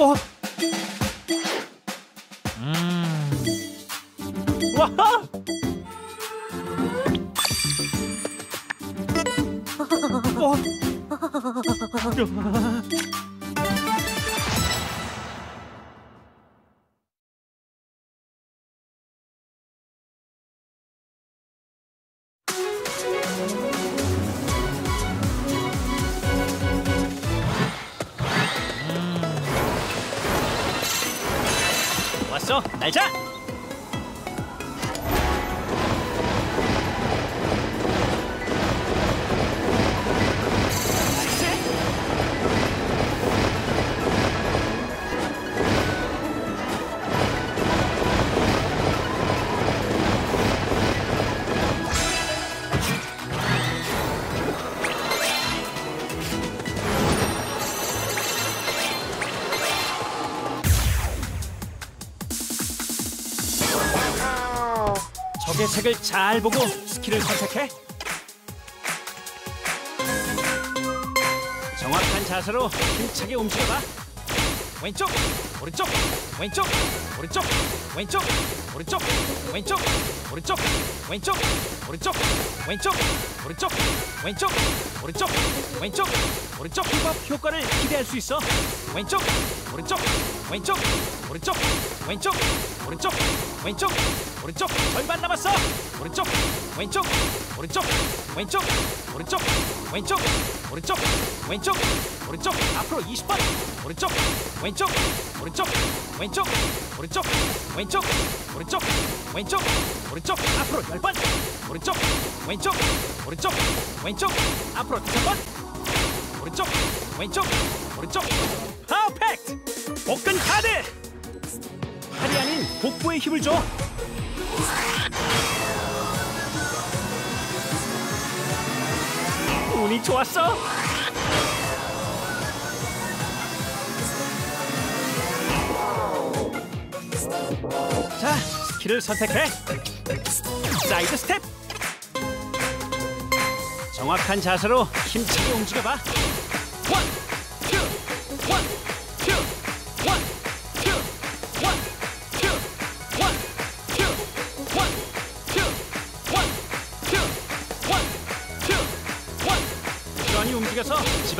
哦，嗯，哇哈，哇，哈哈哈哈哈，哈哈。 색을 잘 보고 스킬을 선택해. 정확한 자세로 힘차게 움직여봐. 왼쪽, 오른쪽, 왼쪽, 오른쪽, 왼쪽, 오른쪽, 왼쪽, 오른쪽, 왼쪽, 오른쪽, 왼쪽, 오른쪽, 왼쪽, 오른쪽, 왼쪽, 오른쪽 힙업 효과를 기대할 수 있어. 왼쪽, 오른쪽, 왼쪽, 오른쪽, 왼쪽, 오른쪽, 왼쪽, 오른쪽 절반 남았어. 오른쪽, 왼쪽, 오른쪽, 왼쪽, 오른쪽, 왼쪽, 오른쪽, 왼쪽, 오른쪽 앞으로 20번. 오른쪽, 왼쪽, 오른쪽, 왼쪽, 오른쪽, 왼쪽, 오른쪽, 왼쪽, 오른쪽 앞으로 10번. 오른쪽, 왼쪽, 오른쪽, 왼쪽 앞으로 5번. 오른쪽, 왼쪽, 오른쪽. Perfect! 복근 카드! 팔이 아닌 복부에 힘을 줘. 운이 좋았어. 자, 스킬을 선택해. 사이드 스텝. 정확한 자세로 힘차게 움직여봐. 원,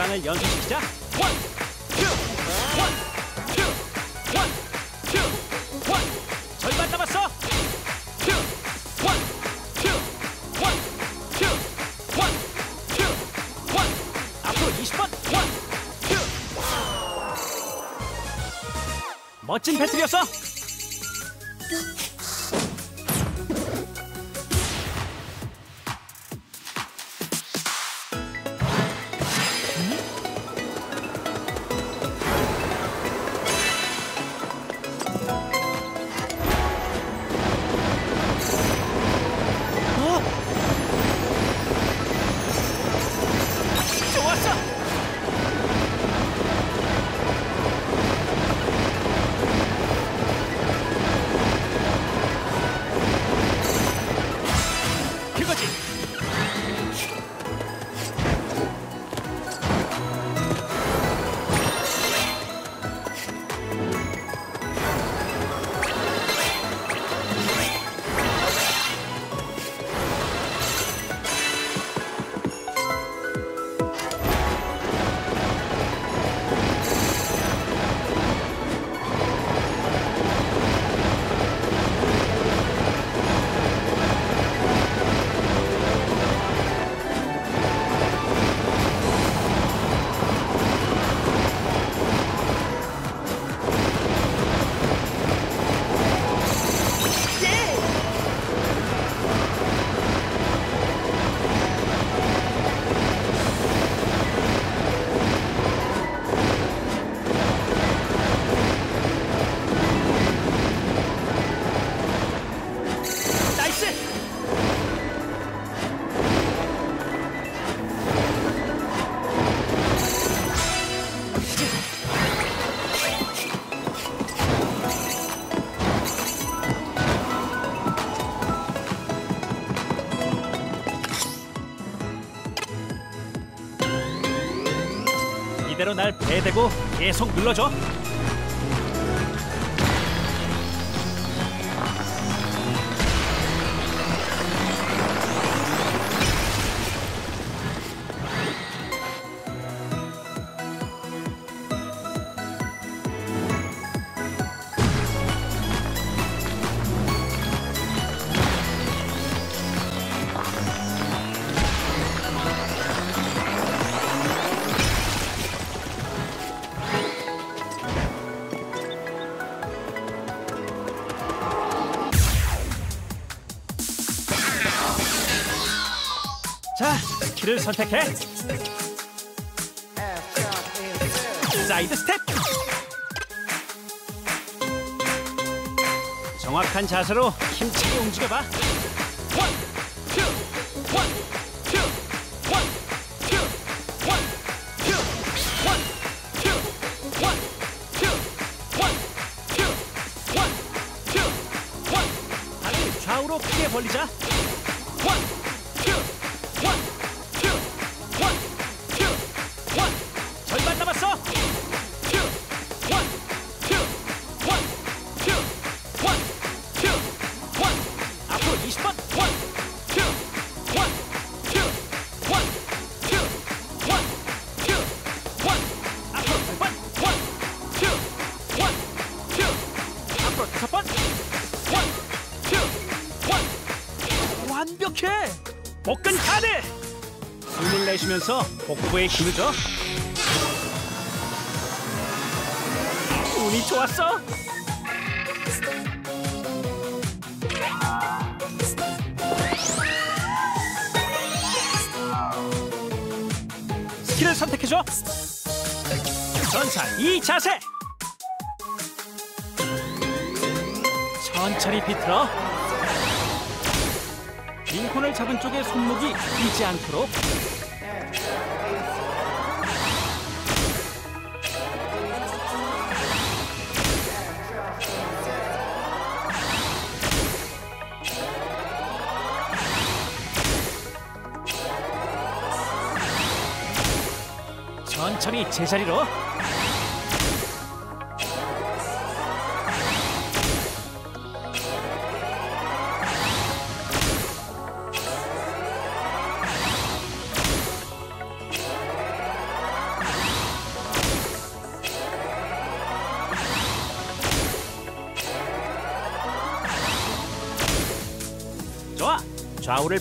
지방을 연소시키자. 원, 투, 원, 투, 원, 투, 원. 절반 남았어. 투, 원, 투, 원, 투, 원, 투, 원. 앞으로 20번. 원, 투. 멋진 배틀이었어. 어? 이대로 날 배대고 계속 눌러줘. 스킬을 선택해. 사이드 스텝. 정확한 자세로 힘차게 움직여봐. One, two, one, two, one, two, one, two, one, two, one, two, one, two, one, two, one. 발을 좌우로 크게 벌리자. 원. 완벽해. 복근 카드. 숨을 내쉬면서 복부에 힘을 줘. 운이 좋았어. 스킬을 선택해줘. 전사 이 자세. 천천히 비틀어. 링콘을 잡은 쪽의 손목이 뛰지 않도록. 천천히 제자리로.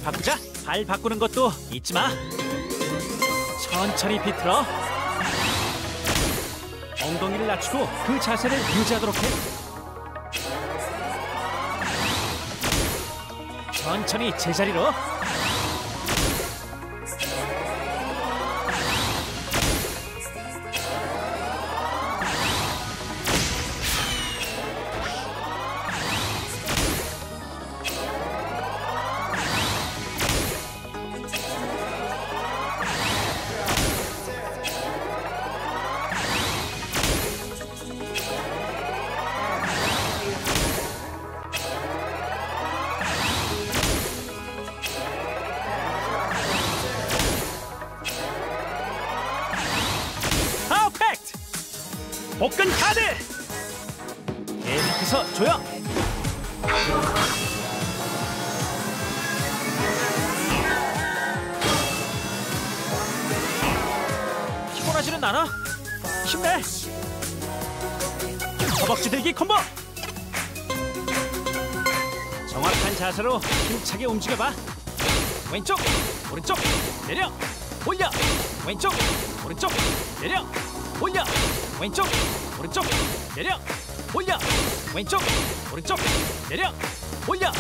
바꾸자. 발 바꾸는 것도 잊지 마. 천천히 비틀어. 엉덩이를 낮추고 그 자세를 유지하도록 해. 천천히 제자리로. 힘차게 움직여봐. 왼쪽 오른쪽 내려 올려. 왼쪽 오른쪽 내려 올려. 왼쪽 오른쪽 내려 올려. 왼쪽 오른쪽 내려 올려.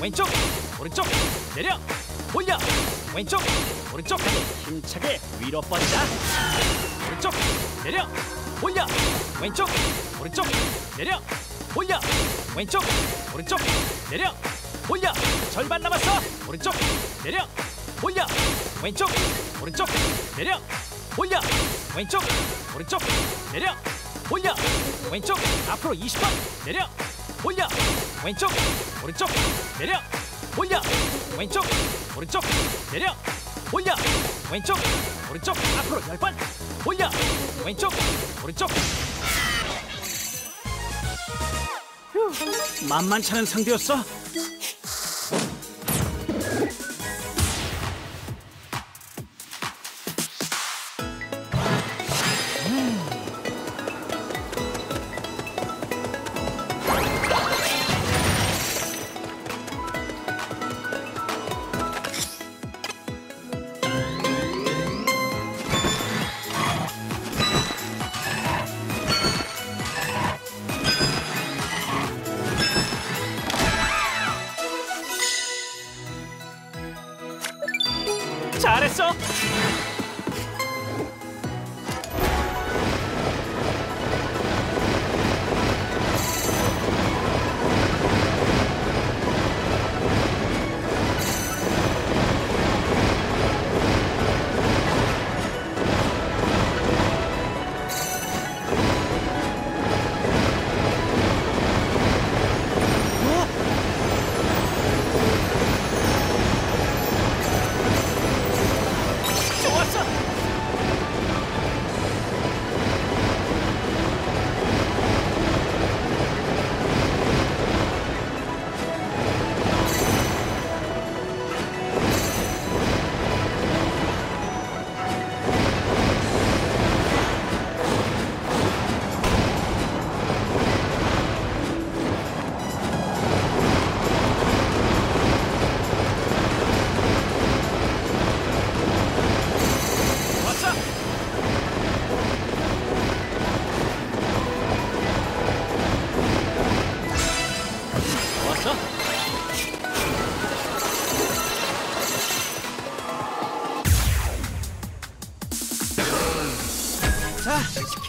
왼쪽 오른쪽 내려 올려. 왼쪽 오른쪽. 힘차게 위로 뻗자. 오른쪽 내려 올려. 왼쪽 오른쪽 내려 올려. 왼쪽 오른쪽 내려 절반 남았어. 오른쪽 내려. 올려. 왼쪽 오른쪽 내려. 올려. 왼쪽 오른쪽 내려. 올려. 왼쪽 앞으로 20번 내려. 올려. 왼쪽 오른쪽 내려. 올려. 왼쪽 오른쪽 내려. 올려. 왼쪽 오른쪽 앞으로 10번 올려. 왼쪽 오른쪽. 휴, 만만찮은 상대였어.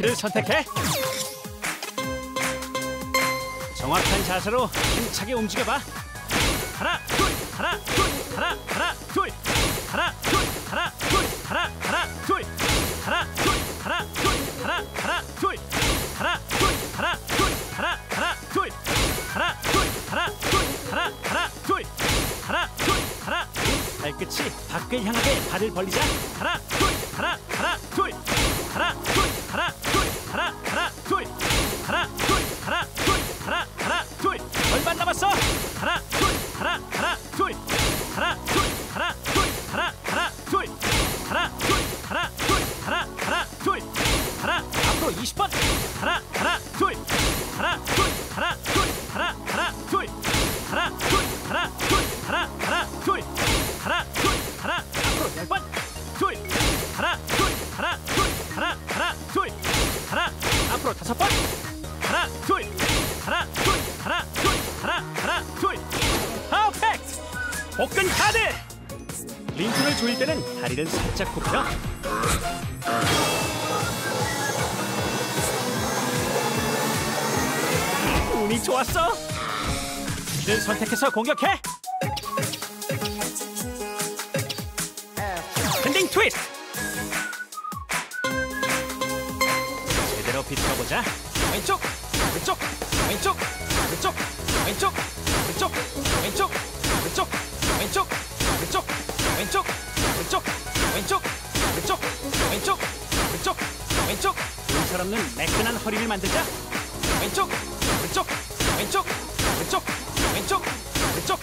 스킬을 선택해. 정확한 자세로 힘차게 움직여봐. 하나, 둘, 하나, 둘, 하나, 하나, 둘, 하나, 둘, 하나, 둘, 하나, 하나, 둘, 하나, 둘, 하나, 둘, 하나, 하나, 둘, 하나, 둘, 하나, 둘, 하나, 하나, 둘, 하나, 둘, 하나, 둘, 하나, 하나, 둘, 하나, 둘, 하나, 둘. 발끝이 밖을 향하게 발을 벌리자. 하나, 살짝 굽혀. 운이 좋았어. 를 선택해서 공격해. 핸딩 트위스트. 제대로 비춰보자. 왼쪽, 왼쪽, 왼쪽, 왼쪽, 왼쪽, 왼쪽, 왼쪽, 왼쪽, 왼쪽, 왼쪽, 왼쪽, 왼쪽, 왼쪽, 왼쪽, 왼쪽, 왼쪽, 왼쪽. 눈철없는 매끈한 허리를 만들자. 왼쪽, 왼쪽, 왼쪽, 왼쪽, 왼쪽, 왼쪽,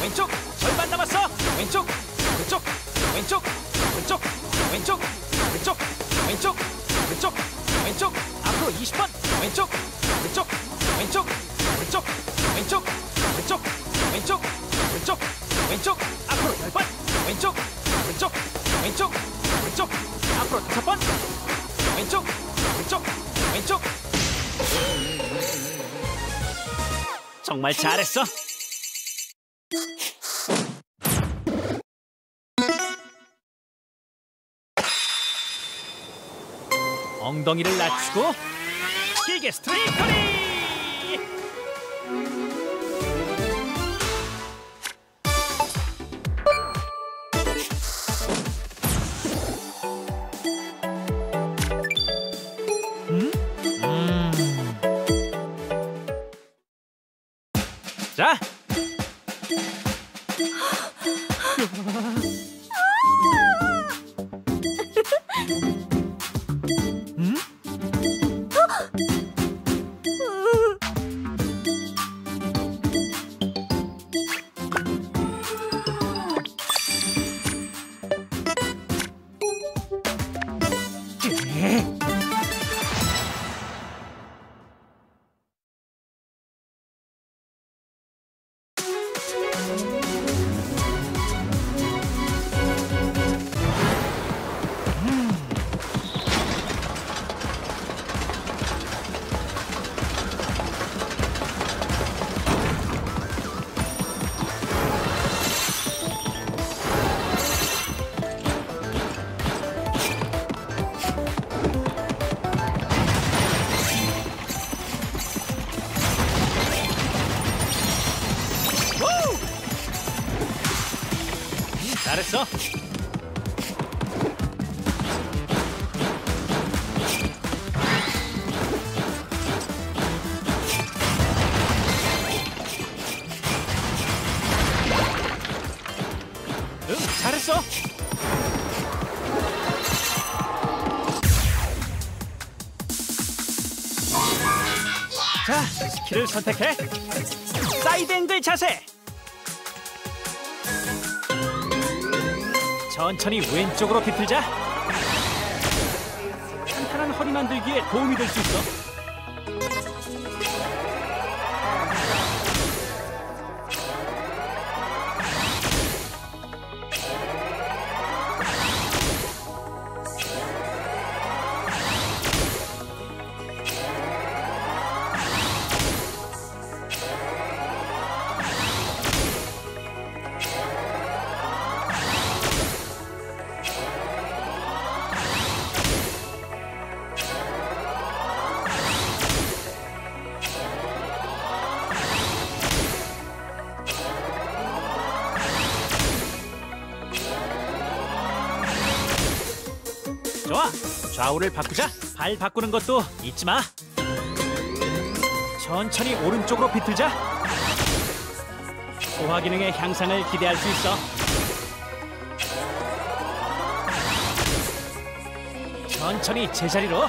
왼쪽. 절반 남았어. 왼쪽, 왼쪽, 왼쪽, 왼쪽, 왼쪽, 왼쪽, 왼쪽, 왼쪽, 왼쪽. 앞으로 20번. 왼쪽, 왼쪽, 왼쪽, 왼쪽, 왼쪽, 왼쪽, 왼쪽, 왼쪽, 왼쪽. 앞으로 10번. 왼쪽, 왼쪽, 왼쪽, 왼쪽. 앞으로 5번. 왼쪽, 왼쪽, 왼쪽. 정말 잘했어. 엉덩이를 낮추고 길게 스트레이트리. 선택해. 사이드 앵글 자세. 천천히 왼쪽으로 비틀자. 탄탄한 허리 만들기에 도움이 될 수 있어. 좌우를 바꾸자. 발 바꾸는 것도 잊지 마. 천천히 오른쪽으로 비틀자. 소화 기능의 향상을 기대할 수 있어. 천천히 제자리로.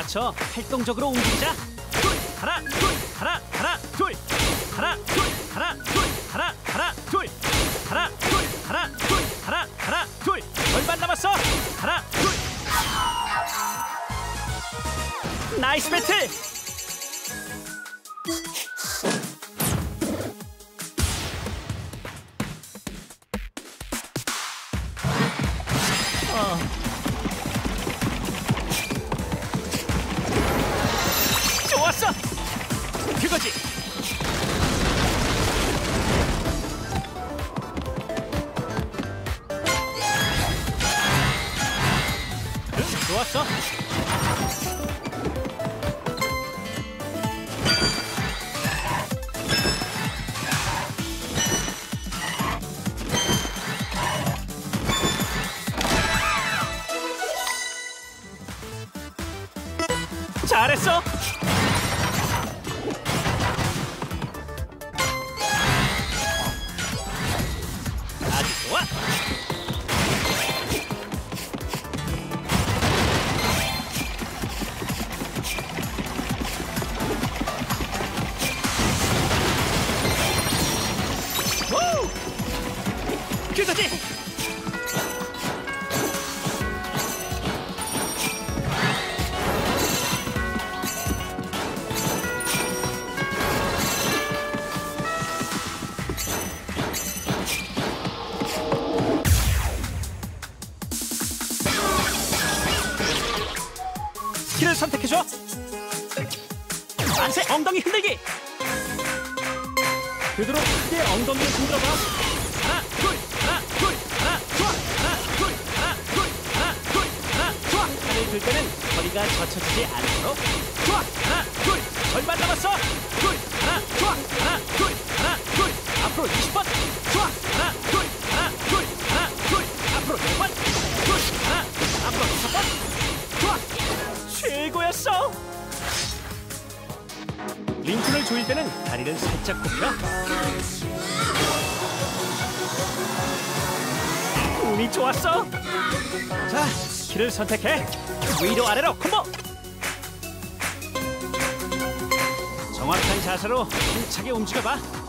맞춰 활동적으로 움직이자. 둘, 하나, 둘, 하나, 하나, 둘, 하나, 둘, 하나, 둘, 하나, 하나, 둘, 하나, 둘, 하나, 둘, 하나, 하나, 둘, 절반 남았어. 하나, 둘. Nice battle! 엉덩이 흔들기 그대로 크게 엉덩이를 흔들어봐 하나 둘 하나 둘 하나 좋아 하나 둘 하나 둘 하나 둘 하나 좋아 팔을 들 때는 허리가 젖혀지지 않도록 좋아 하나 둘 절반 남았어 둘 하나 좋아 하나 둘 하나 둘 앞으로 20번 좋아 하나 둘 하나 둘 하나 둘 앞으로 10번 둘 하나 앞으로 5번 좋아 최고였어 링콘을 조일 때는 다리를 살짝 굽혀. 운이 좋았어. 자 스킬을 선택해. 위로 아래로 콤보. 정확한 자세로 힘차게 움직여봐.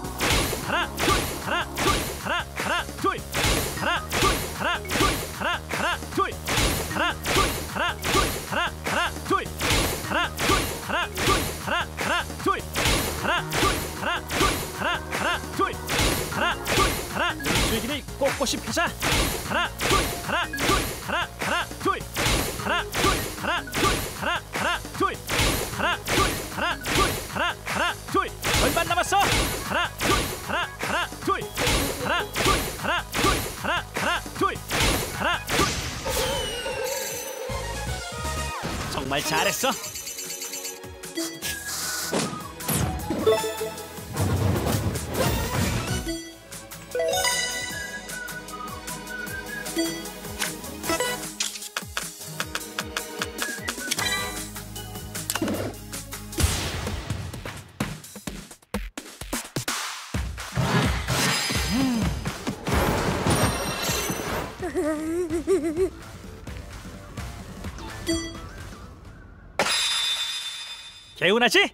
개운하지?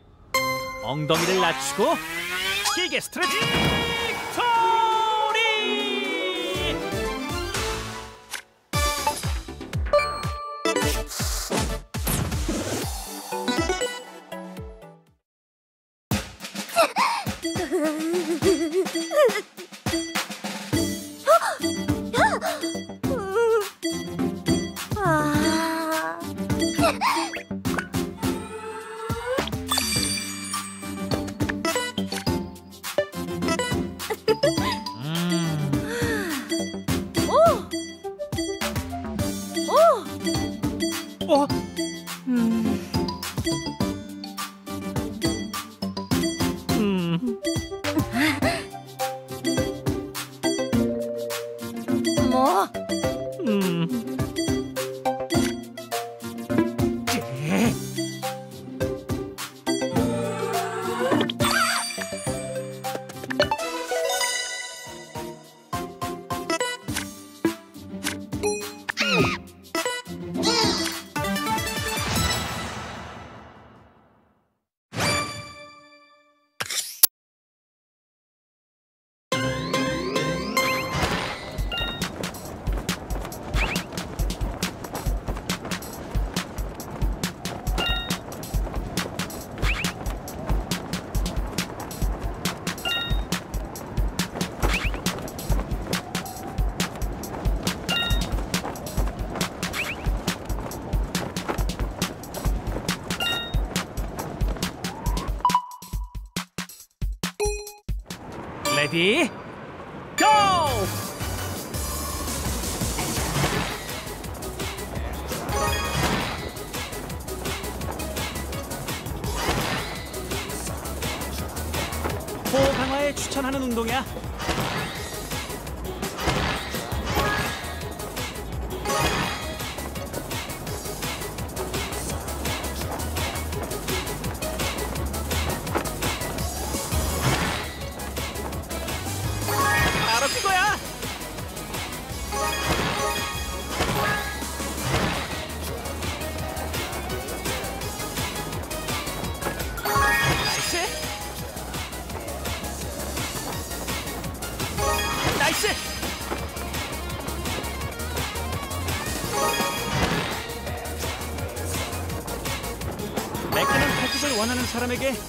엉덩이를 낮추고 길게 스트레칭! ギー 사람에게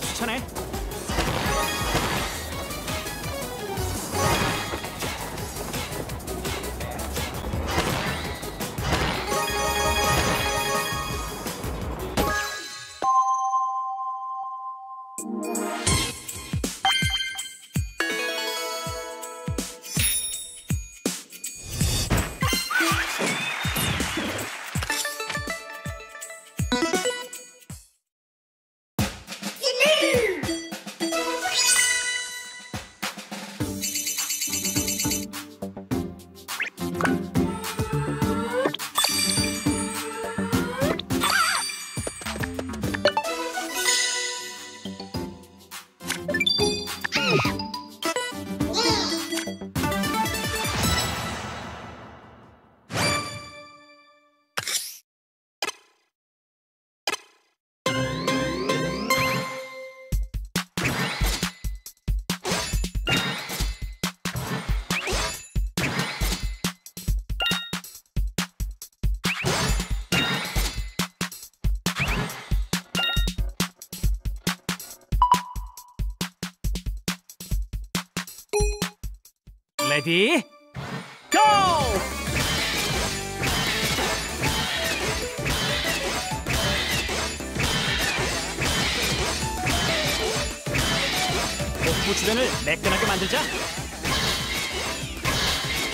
레디 고! 복부 주변을 매끈하게 만들자.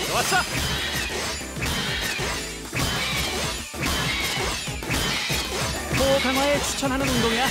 좋았어. 코 강화에 추천하는 운동이야.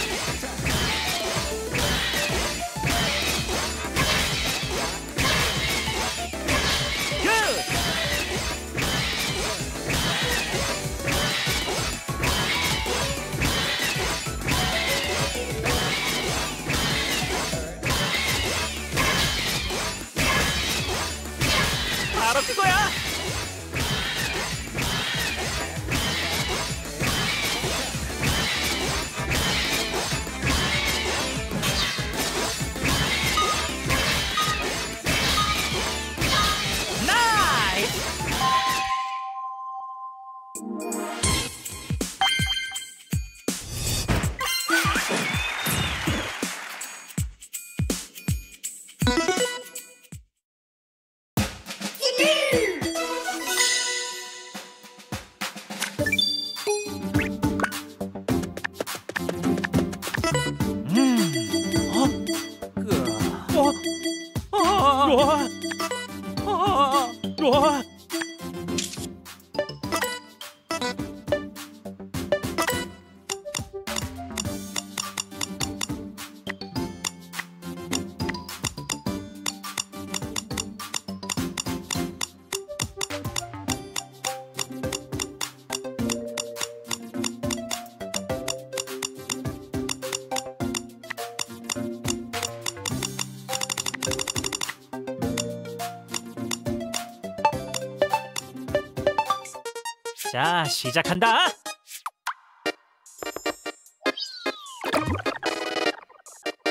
시작한다.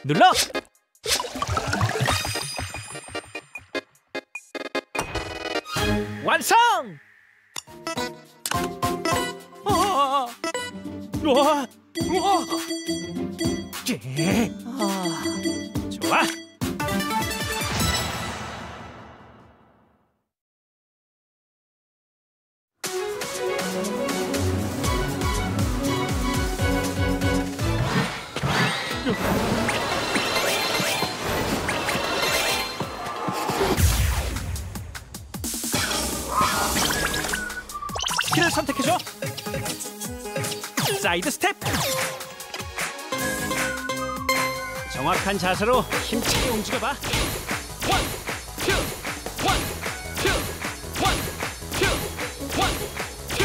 눌러. 정확한 자세로 힘차게 움직여봐. One, two, one, two, one, two, one, two,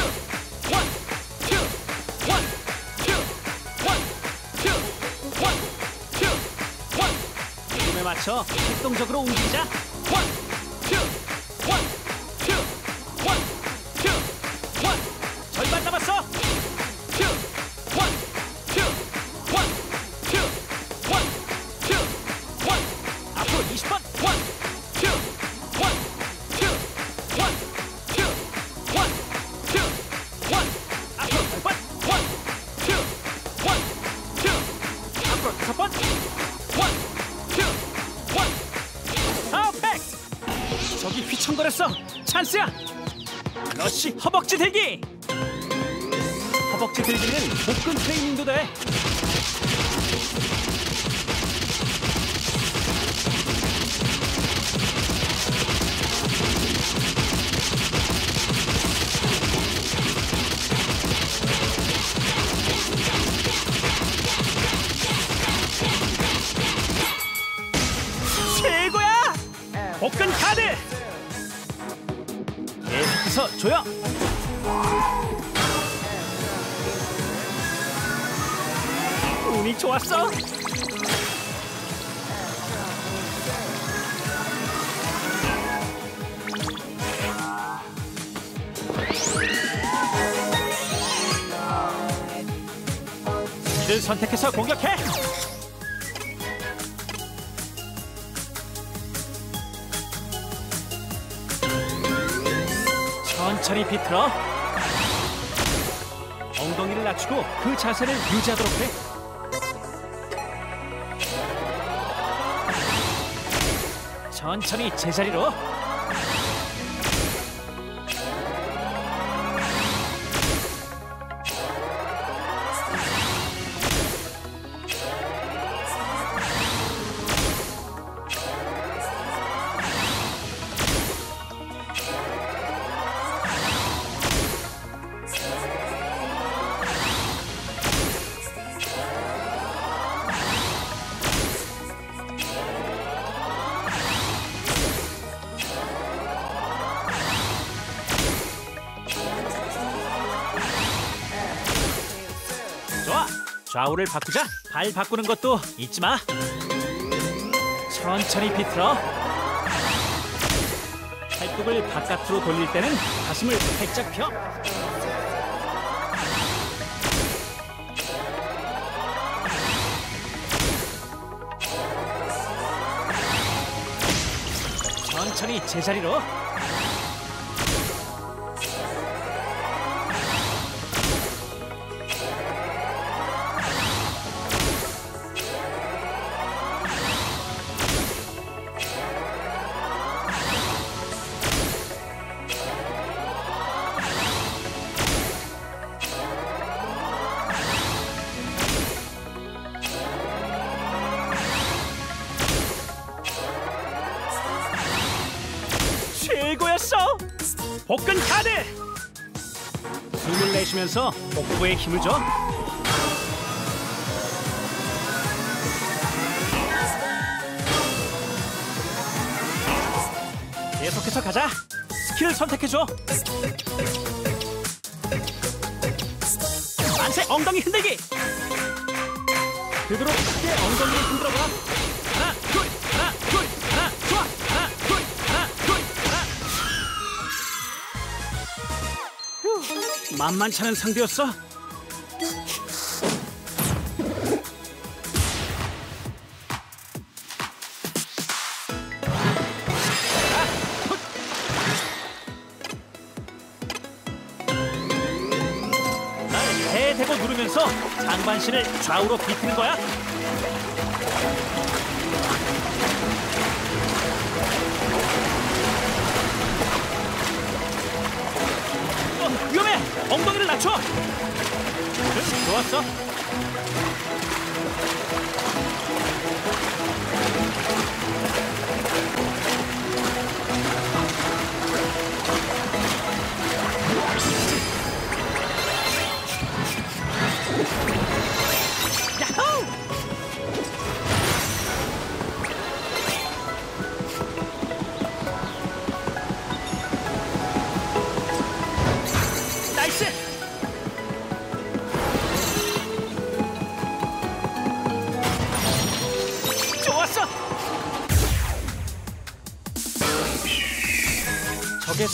one, two, one, two, one, two, one, two, one. 리듬에 맞춰 활동적으로 움직이자. 복근 카드! 계속해서 조여! 운이 좋았어! 이를 선택해서 공격해! 천천히 비틀어. 엉덩이를 낮추고 그 자세를 유지하도록 해. 천천히 제자리로. 좌우를 바꾸자. 발 바꾸는 것도 잊지 마. 천천히 비틀어. 팔뚝을 바깥으로 돌릴 때는 가슴을 활짝 펴. 천천히 제자리로. 복부에 힘을 줘. 계속해서 가자. 스킬을 선택해 줘. 만세 엉덩이 흔들기. 되도록 크게 엉덩이를 흔들어봐. 하나, 둘, 하나, 둘, 하나, 좋아. 하나, 둘, 하나, 둘, 하나. 휴, 만만찮은 상대였어. 좌우로 비트는 거야. 어, 위험해! 엉덩이를 낮춰! 응, 좋았어.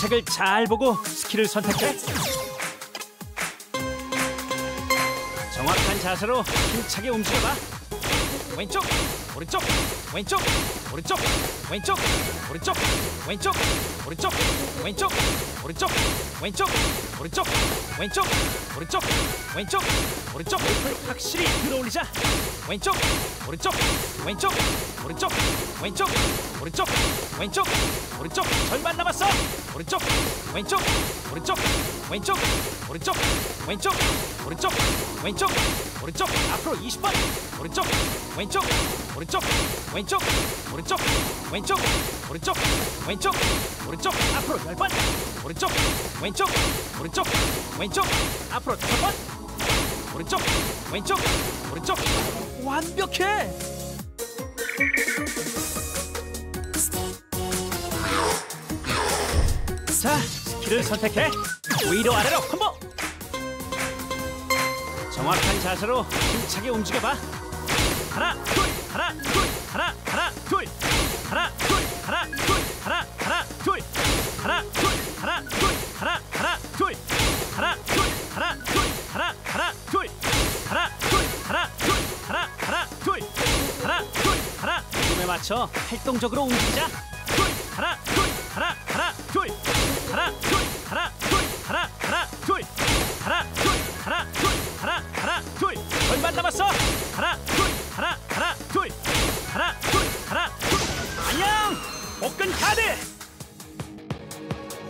색을 잘 보고 스킬을 선택해. 정확한 자세로 힘차게 움직여봐. 왼쪽, 오른쪽, 왼쪽, 오른쪽, 왼쪽, 오른쪽, 왼쪽, 오른쪽, 왼쪽, 오른쪽, 왼쪽, 오른쪽, 왼쪽, 오른쪽, 왼쪽, 오른쪽. 확실히 들어올리자. 왼쪽, 오른쪽, 왼쪽, 오른쪽, 왼쪽, 오른쪽, 왼쪽, 오른쪽. 절반 남았어. 오른쪽, 왼쪽, 오른쪽, 왼쪽, 오른쪽, 왼쪽, 오른쪽, 왼쪽, 오른쪽. 앞으로 20번. 오른쪽, 왼쪽, 오른쪽, 왼쪽, 오른쪽, 왼쪽, 오른쪽, 왼쪽, 오른쪽. 앞으로 10번. 오른쪽, 왼쪽, 오른쪽, 왼쪽. 앞으로 5번. 오른쪽, 왼쪽, 오른쪽. 완벽해. 자, 스킬을 선택해. 위로 아래로 콤보. 정확한 자세로 힘차게 움직여봐. 하나, 둘, 하나, 둘, 하나, 하나, 둘, 하나, 맞춰 활동적으로 움직이자. 둘, 가라, 둘, 가라, 가라, 둘, 가라, 둘, 가라, 둘, 가라, 가라, 둘, 가라, 둘, 가라, 둘, 가라, 하나, 둘. 얼마 남았어? 가라, 둘, 가라, 가라, 둘, 가라, 둘, 가라, 둘. 안녕. 복근 카드.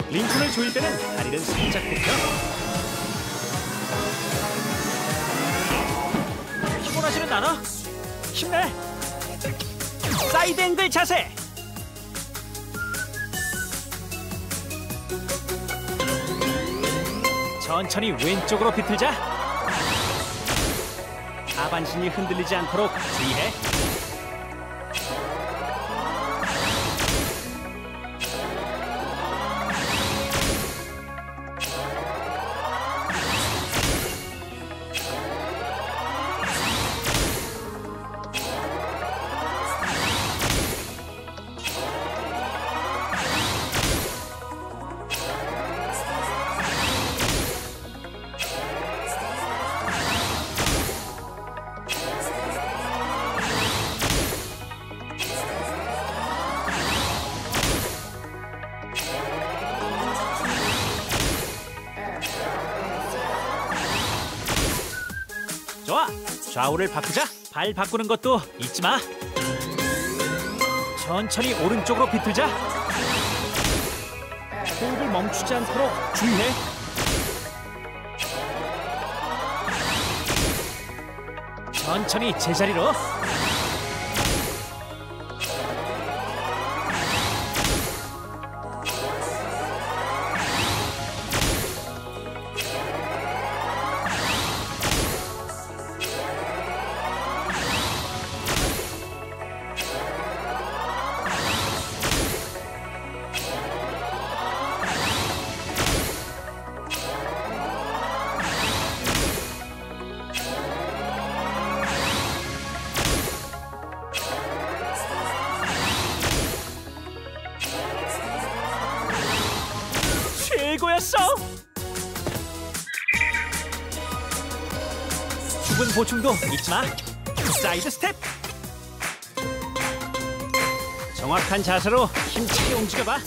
링크를 조일 때는 다리를 살짝 굽혀. 피곤하지는 않아? 힘내! Side angle 자세. 천천히 왼쪽으로 비틀자. 하반신이 흔들리지 않도록 주의해. 좋아. 좌우를 바꾸자. 발 바꾸는 것도 잊지 마. 천천히 오른쪽으로 비틀자. 호흡을 멈추지 않도록 주의해. 천천히 제자리로. 가사로 힘차게 움직여봐.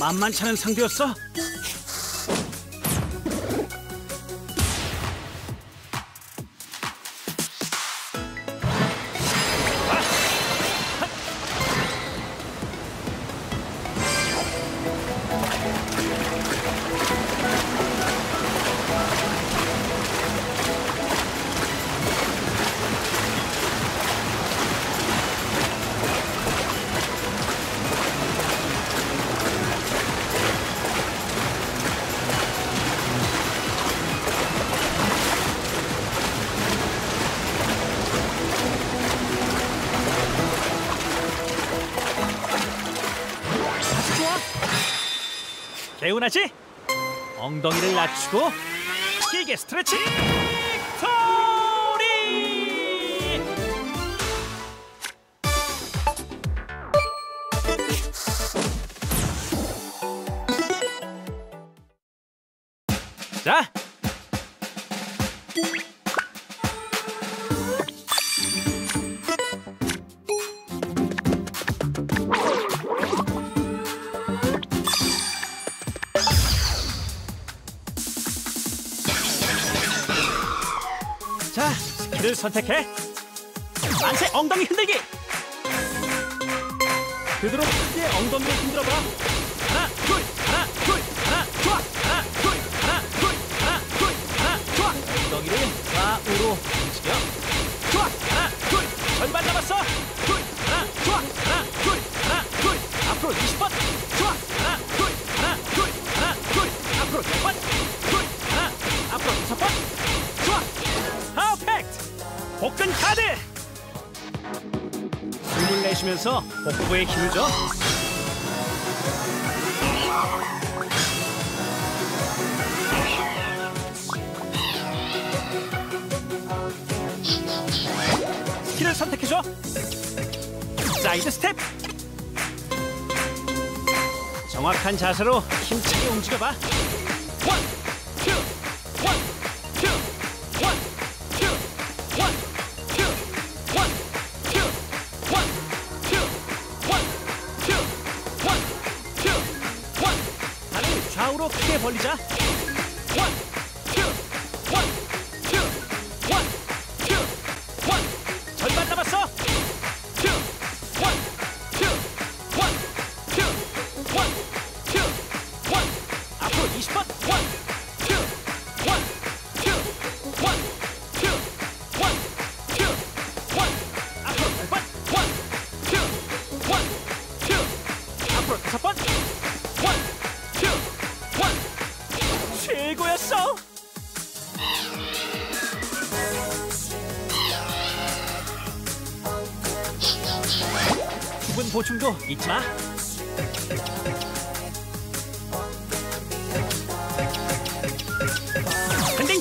만만찮은 상대였어? 개운하지? 엉덩이를 낮추고 길게 스트레칭! 선택해. 멈춰 복부의 힘을 줘. 스킬을 선택해줘. 사이드 스텝. 정확한 자세로 힘차게 움직여봐. 走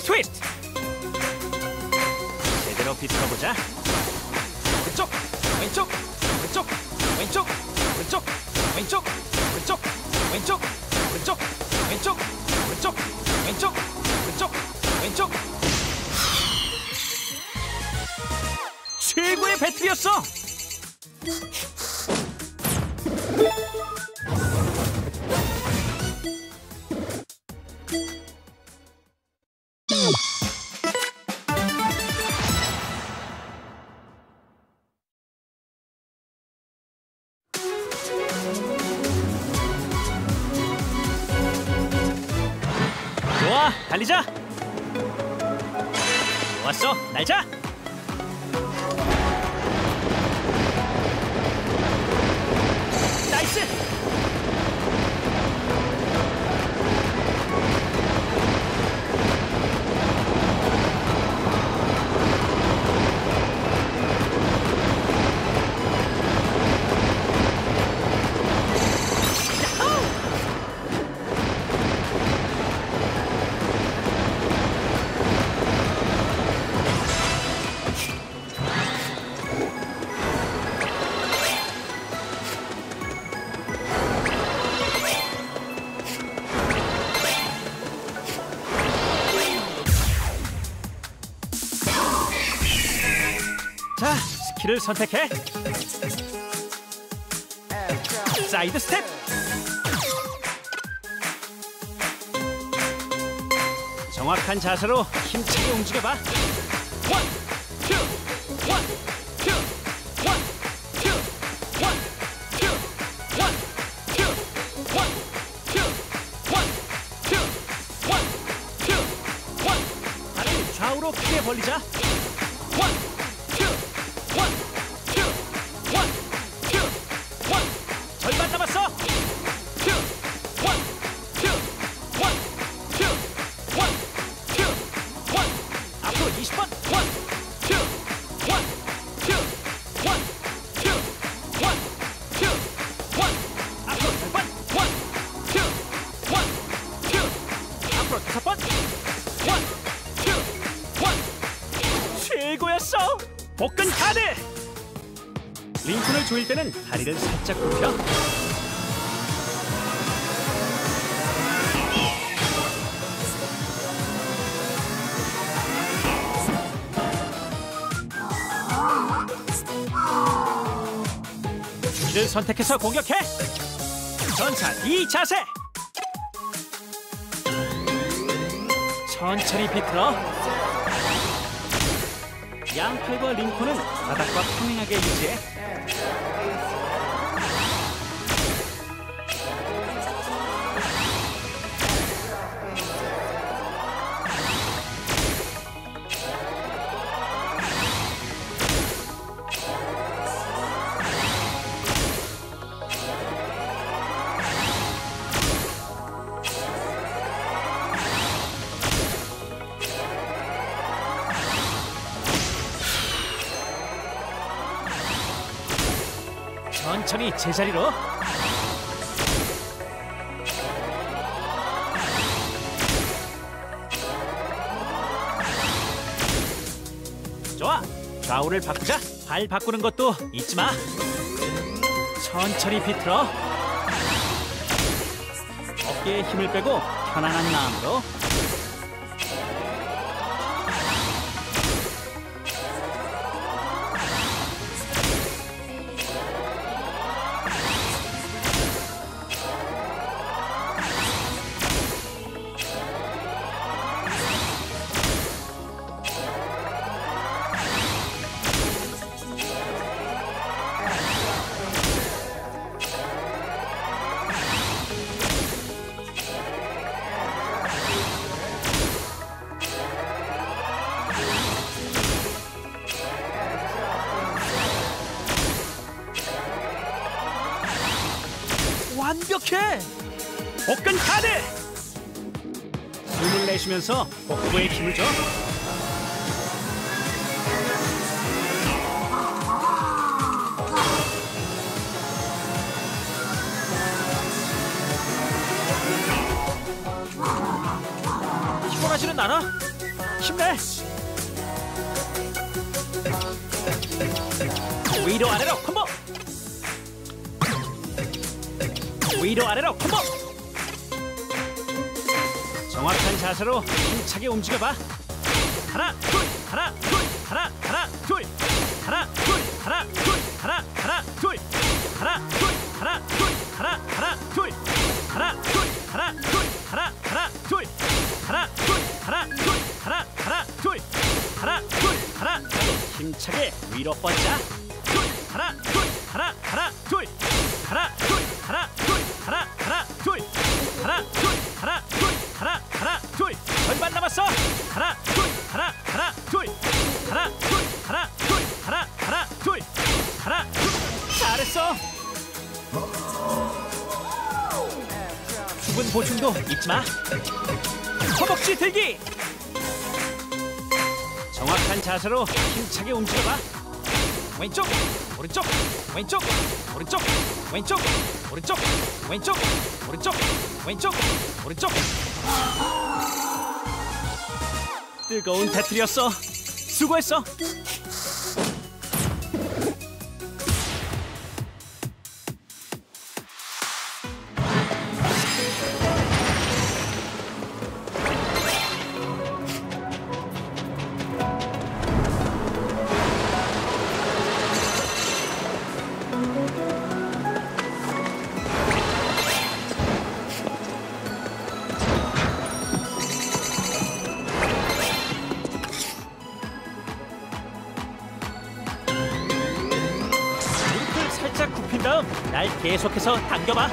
트윗. 제대로 비틀어보자. 왼쪽, 왼쪽, 왼쪽, 왼쪽, 왼쪽, 왼쪽, 왼쪽, 왼쪽, 왼쪽, 왼쪽, 왼쪽, 왼쪽, 왼쪽, 왼쪽. 최고의 배틀이었어. 下。 스킬을 선택해. 사이드 스텝. 정확한 자세로 힘차게 움직여봐. 원, 선택해서 공격해! 전사 이 자세! 천천히 비틀어 양팔과 링콘은 바닥과 평행하게 유지해. 천천히 제자리로. 좋아. 좌우를 바꾸자. 발 바꾸는 것도 잊지 마. 천천히 비틀어. 어깨에 힘을 빼고 편안한 마음으로. 위로 아래로 콤보! 정확한 자세로 힘차게 움직여봐. 하나, 둘, 하나, 둘, 하나, 하나, 둘, 하나, 둘, 하나, 둘, 하나, 하나, 둘, 하나, 둘, 하나, 둘, 하나, 하나, 둘, 하나, 둘, 하나, 둘, 하나, 하나, 둘, 하나, 둘, 하나, 둘, 하나, 하나, 둘, 하나, 둘, 하나, 힘차게 위로 뻗자. 둘, 하나, 보충도 잊지 마. 허벅지 들기. 정확한 자세로 힘차게 움직여봐. 왼쪽, 오른쪽, 왼쪽, 오른쪽, 왼쪽, 오른쪽, 왼쪽, 오른쪽, 왼쪽, 오른쪽. 뜨거운 배틀이었어. 수고했어. 날 계속해서 당겨봐.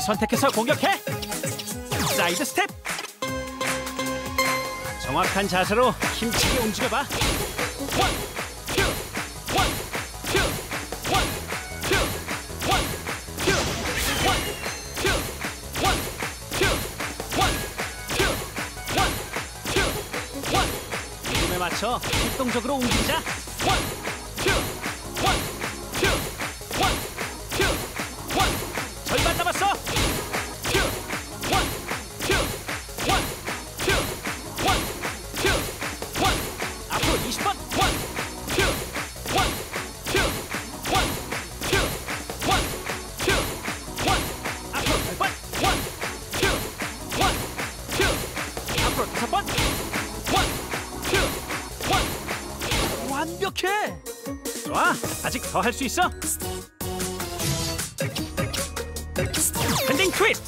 스킬을 선택해서 공격해. 사이드 스텝. 정확한 자세로 힘차게 움직여봐. One, two, one, two, one, two, one, two, one, two, one, two, one, two, one, two, one. 리듬에 맞춰 활동적으로 움직이자. 더 할 수 있어? 밴딩 퀴트!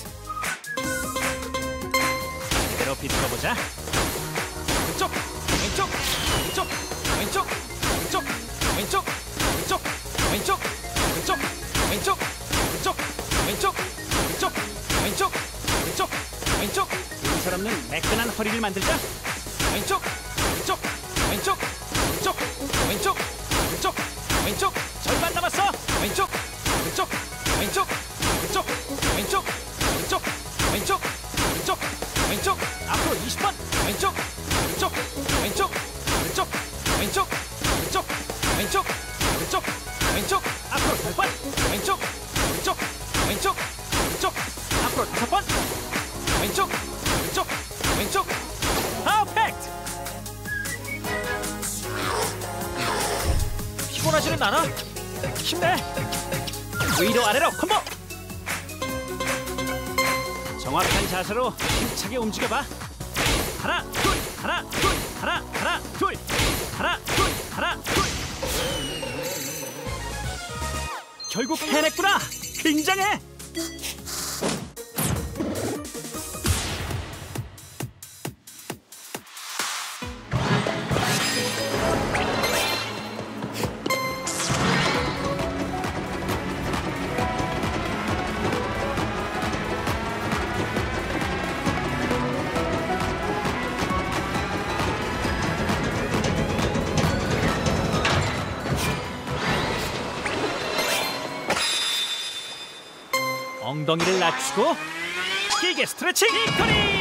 제대로 비틀어보자 왼쪽! 왼쪽! 왼쪽! 왼쪽! 왼쪽! 왼쪽! 왼쪽! 왼쪽! 왼쪽! 왼쪽! 왼쪽! 왼쪽! 왼쪽! 왼쪽! 왼쪽! 왼쪽! 이 사람은 매끈한 허리를 만들자 딱 치고 길게 스트레칭! 디커리!